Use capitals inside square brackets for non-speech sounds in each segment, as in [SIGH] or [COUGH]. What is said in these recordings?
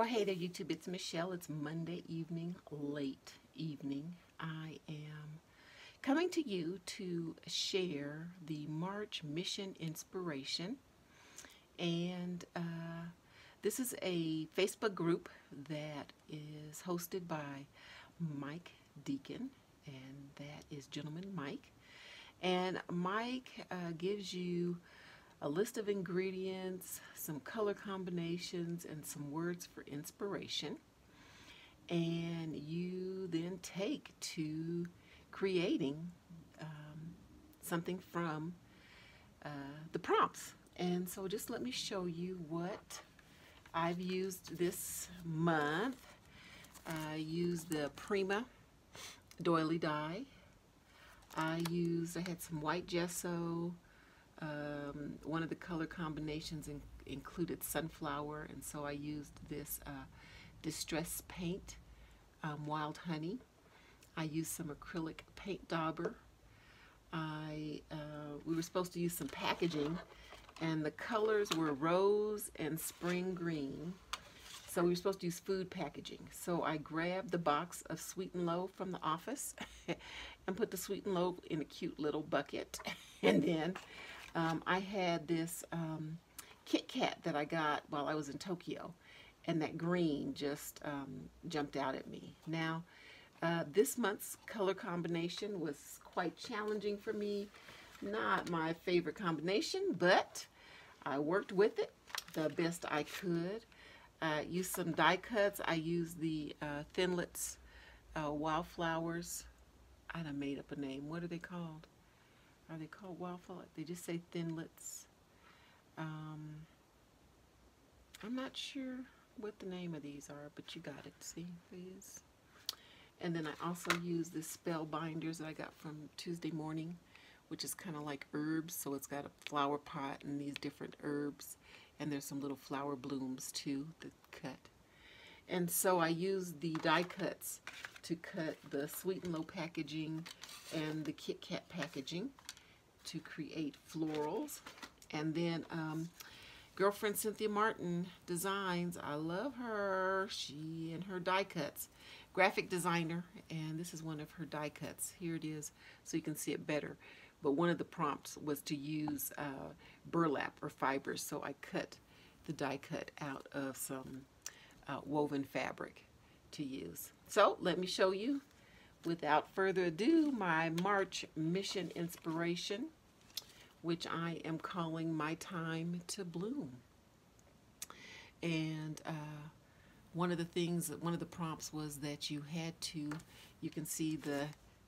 Well, hey there, YouTube. It's Michelle. It's Monday evening, late evening. I am coming to you to share the March Mission Inspiration. And uh, this is a Facebook group that is hosted by Mike Deacon, and that is Gentleman Mike. And Mike uh, gives you a list of ingredients, some color combinations, and some words for inspiration. And you then take to creating um, something from uh, the prompts. And so just let me show you what I've used this month. I used the Prima doily die. I used, I had some white gesso, um, one of the color combinations in, included sunflower, and so I used this uh, distress paint, um, wild honey. I used some acrylic paint dauber. I uh, we were supposed to use some packaging, and the colors were rose and spring green. So we were supposed to use food packaging. So I grabbed the box of Sweet and Low from the office [LAUGHS] and put the Sweet and Low in a cute little bucket. [LAUGHS] and then um, I had this um, Kit Kat that I got while I was in Tokyo, and that green just um, jumped out at me. Now, uh, this month's color combination was quite challenging for me. Not my favorite combination, but I worked with it the best I could. Uh, used some die cuts. I used the uh, Thinlits uh, Wildflowers. I done made up a name. What are they called? Are they called wildflower? They just say Thinlits. Um, I'm not sure what the name of these are, but you got it. See these? And then I also use the Spellbinders that I got from Tuesday morning, which is kind of like herbs. So it's got a flower pot and these different herbs. And there's some little flower blooms too that cut. And so I use the die cuts to cut the Sweet and Low packaging and the Kit Kat packaging to create florals. And then um, girlfriend Cynthia Martin Designs, I love her. She and her die cuts. Graphic designer, and this is one of her die cuts. Here it is, so you can see it better. But one of the prompts was to use uh, burlap or fibers, so I cut the die cut out of some uh, woven fabric to use. So let me show you without further ado, my March mission inspiration, which I am calling My Time to Bloom. And uh, one of the things, one of the prompts was that you had to, you can see the,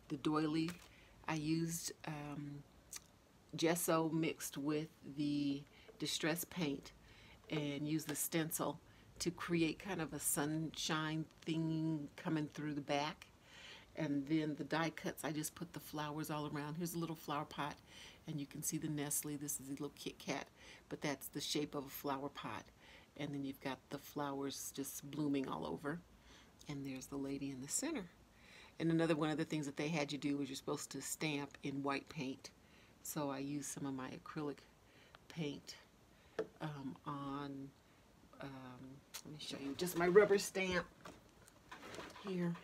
the doily. I used um, gesso mixed with the distress paint and used the stencil to create kind of a sunshine thing coming through the back and then the die cuts, I just put the flowers all around. Here's a little flower pot, and you can see the Nestle. This is a little Kit Kat, but that's the shape of a flower pot. And then you've got the flowers just blooming all over. And there's the lady in the center. And another one of the things that they had you do was you're supposed to stamp in white paint. So I used some of my acrylic paint um, on, um, let me show you, just my rubber stamp here.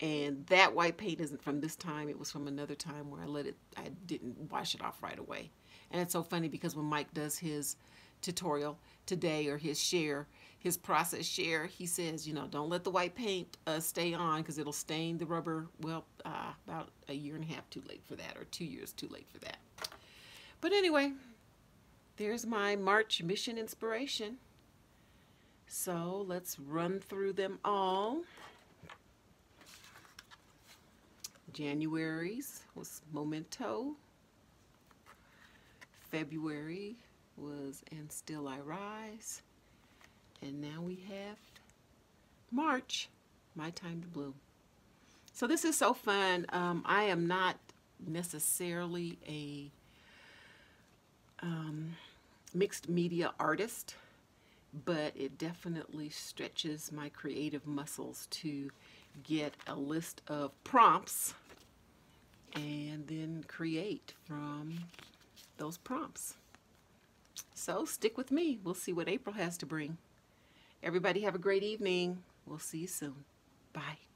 And that white paint isn't from this time. It was from another time where I let it, I didn't wash it off right away. And it's so funny because when Mike does his tutorial today or his share, his process share, he says, you know, don't let the white paint uh, stay on because it'll stain the rubber. Well, uh, about a year and a half too late for that or two years too late for that. But anyway, there's my March mission inspiration. So let's run through them all. January's was Memento. February was And Still I Rise. And now we have March, My Time to Bloom. So this is so fun. Um, I am not necessarily a um, mixed media artist, but it definitely stretches my creative muscles to get a list of prompts and then create from those prompts. So stick with me. We'll see what April has to bring. Everybody have a great evening. We'll see you soon. Bye.